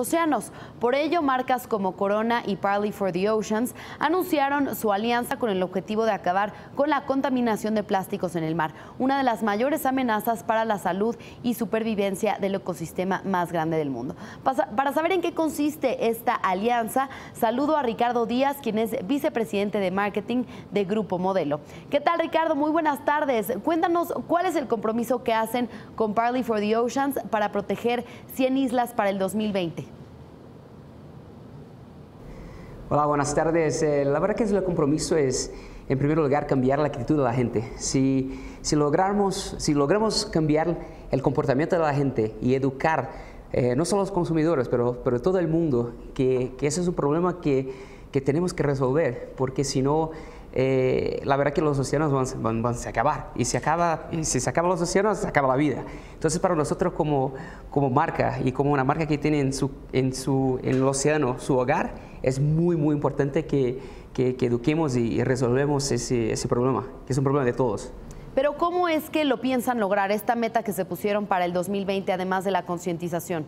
océanos. Por ello, marcas como Corona y Parley for the Oceans anunciaron su alianza con el objetivo de acabar con la contaminación de plásticos en el mar, una de las mayores amenazas para la salud y supervivencia del ecosistema más grande del mundo. Para saber en qué consiste esta alianza, saludo a Ricardo Díaz, quien es vicepresidente de marketing de Grupo Modelo. ¿Qué tal, Ricardo? Muy buenas tardes. Cuéntanos cuál es el compromiso que hacen con Parley for the Oceans para proteger 100 islas para el 2020. Hola, buenas tardes. Eh, la verdad que el compromiso es, en primer lugar, cambiar la actitud de la gente. Si, si, logramos, si logramos cambiar el comportamiento de la gente y educar, eh, no solo los consumidores, pero, pero todo el mundo, que, que ese es un problema que, que tenemos que resolver, porque si no, eh, la verdad que los océanos van, van, a acabar. Y, se acaba, y si se acaban los océanos, se acaba la vida. Entonces, para nosotros como, como marca y como una marca que tiene en, su, en, su, en el océano su hogar, es muy, muy importante que, que, eduquemos y, resolvemos ese, ese problema, que es un problema de todos. Pero ¿cómo es que lo piensan lograr esta meta que se pusieron para el 2020, además de la concientización?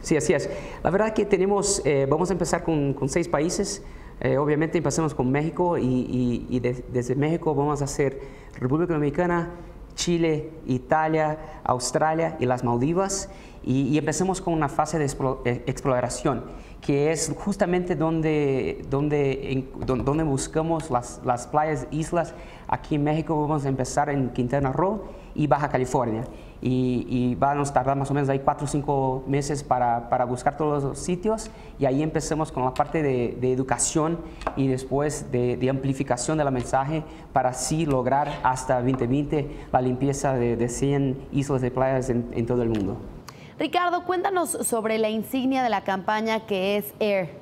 Sí, así es. La verdad que tenemos, eh, vamos a empezar con, con seis países. Eh, obviamente empezamos con México y, desde México vamos a hacer República Dominicana, Chile, Italia, Australia y las Maldivas. Y, empecemos con una fase de eh, exploración, que es justamente donde, donde, donde buscamos las, las playas, islas. Aquí en México vamos a empezar en Quintana Roo y Baja California y, y vamos a tardar más o menos ahí cuatro o cinco meses para, para, buscar todos los sitios y ahí empecemos con la parte de, de educación y después de, de, amplificación de la mensaje para así lograr hasta 2020 la limpieza de, de 100 islas de playas en, en todo el mundo. Ricardo, cuéntanos sobre la insignia de la campaña que es AIR.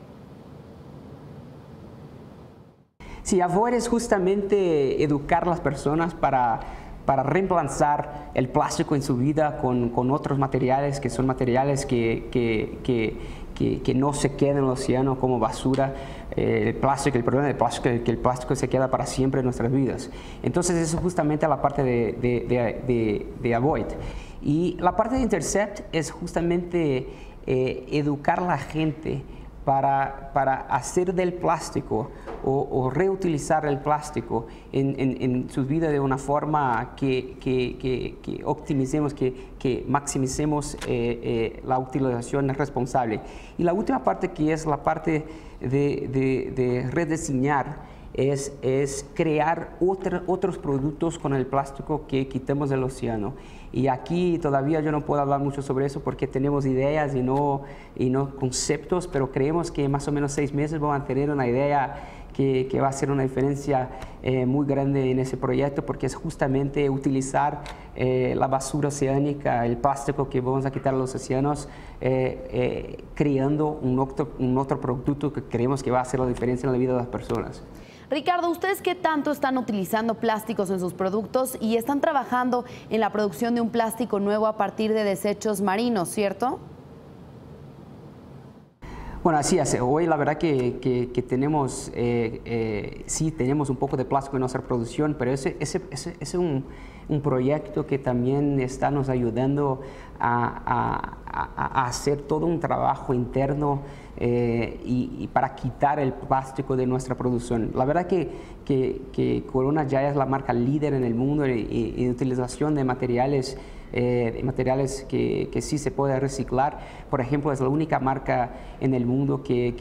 Sí, AVOID es justamente educar a las personas para para reemplazar el plástico en su vida con, con otros materiales que son materiales que, que, que, que, no se quedan en el océano como basura. Eh, el plástico, el problema del plástico es que el plástico se queda para siempre en nuestras vidas. Entonces eso es justamente la parte de, de, de, de Avoid. Y la parte de Intercept es justamente eh, educar a la gente para, para hacer del plástico o, reutilizar el plástico en, su vida de una forma que, que, que, optimicemos, que, maximicemos eh, eh, la utilización responsable. Y la última parte que es la parte de, de, de rediseñar es, es crear otros productos con el plástico que quitemos del océano. Y aquí todavía yo no puedo hablar mucho sobre eso porque tenemos ideas y no, y no conceptos, pero creemos que más o menos seis meses vamos a tener una idea que, que, va a hacer una diferencia eh, muy grande en ese proyecto porque es justamente utilizar eh, la basura oceánica, el plástico que vamos a quitar a los océanos, eh, creando un otro, un otro producto que creemos que va a hacer la diferencia en la vida de las personas. Ricardo, ¿ustedes qué tanto están utilizando plásticos en sus productos y están trabajando en la producción de un plástico nuevo a partir de desechos marinos, cierto? Bueno, así es. Hoy la verdad que, tenemos, eh, eh, sí tenemos un poco de plástico en nuestra producción, pero ese, es un, proyecto que también está nos ayudando a, a hacer todo un trabajo interno eh, y, para quitar el plástico de nuestra producción. La verdad que, que, Corona ya es la marca líder en el mundo en, utilización de materiales, eh, materiales que, que, sí se puede reciclar. Por ejemplo, es la única marca en el mundo que,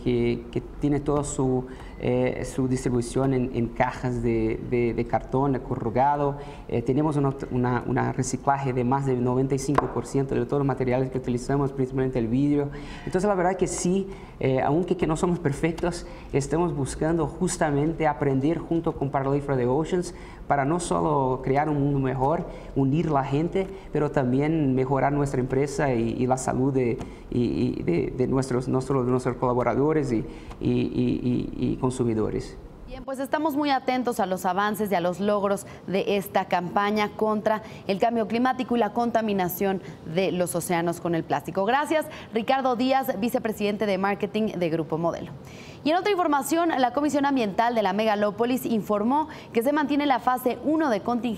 que tiene toda su, eh, su distribución en, cajas de, de, cartón corrugado. tenemos una, una, reciclaje de más del 95% de todos los materiales que utilizamos, principalmente el vidrio. Entonces, la verdad que sí, eh, aunque que no somos perfectos, estamos buscando justamente aprender junto con Parallel for the Oceans para no solo crear un mundo mejor, unir la gente, pero también mejorar nuestra empresa y, la salud de, de, nuestros, nuestros, nuestros colaboradores y consumidores. Bien, pues estamos muy atentos a los avances y a los logros de esta campaña contra el cambio climático y la contaminación de los océanos con el plástico. Gracias, Ricardo Díaz, vicepresidente de marketing de Grupo Modelo. Y en otra información, la Comisión Ambiental de la Megalópolis informó que se mantiene la fase 1 de contingencia